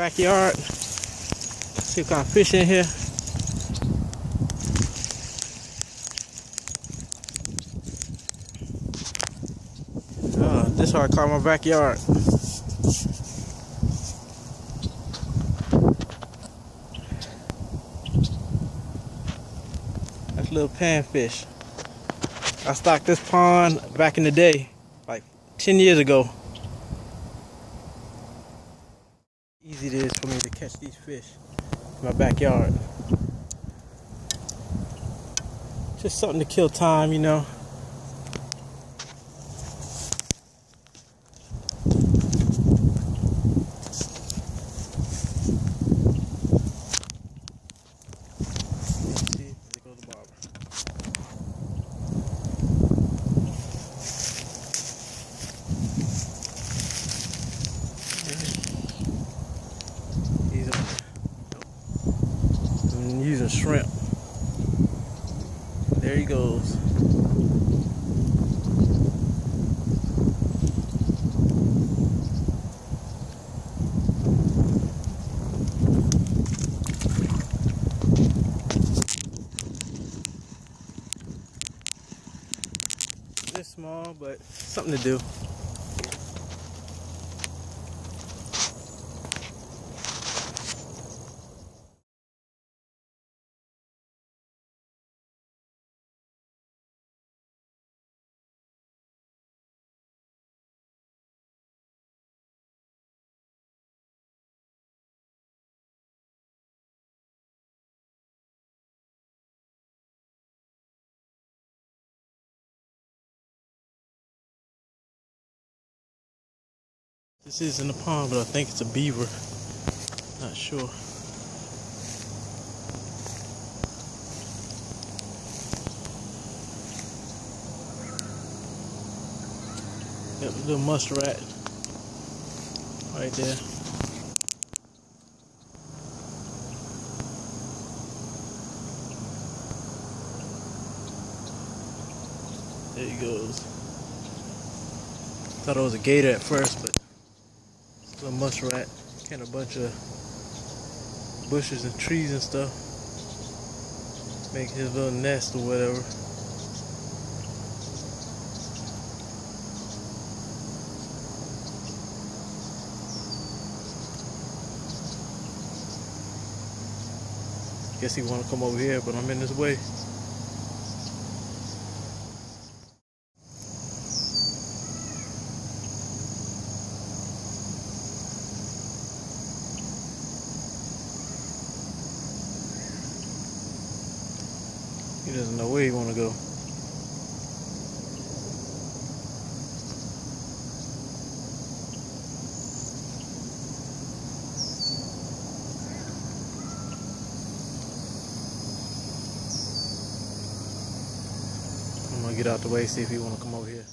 backyard. See what kind of fish in here. Oh, this I call my backyard. That's little panfish. I stocked this pond back in the day, like 10 years ago. Easy it is for me to catch these fish in my backyard. Just something to kill time, you know. Using shrimp. There he goes. This small, but something to do. This is in the pond, but I think it's a beaver. Not sure. Yep, little muskrat right there. There he goes. Thought it was a gator at first, but little muskrat, kind of a bunch of bushes and trees and stuff. Make his little nest or whatever. Guess he want to come over here, but I'm in his way. He doesn't know where he want to go. I'm gonna get out the way, see if he wanna come over here.